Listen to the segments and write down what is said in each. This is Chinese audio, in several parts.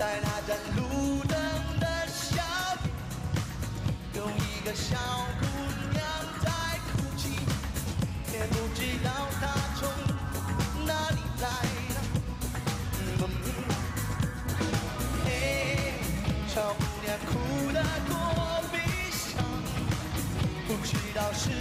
在那盏路灯的下面，有一个小姑娘在哭泣，也不知道她从哪里来。嘿，小姑娘哭得多悲伤，不知道是。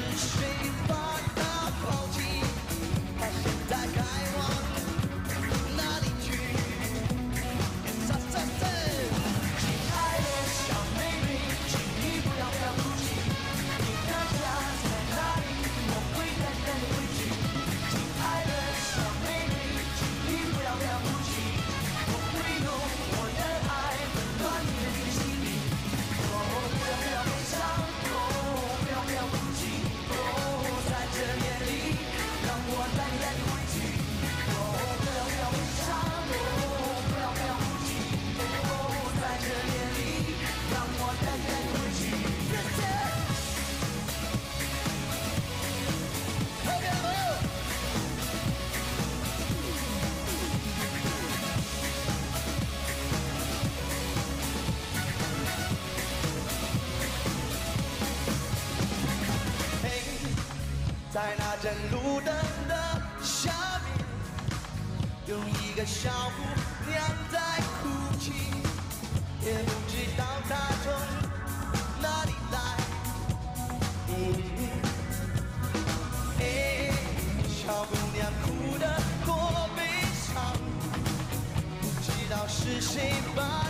在那盏路灯的下面，有一个小姑娘在哭泣，也不知道她从哪里来。哎，小姑娘哭得多悲伤，不知道是谁把。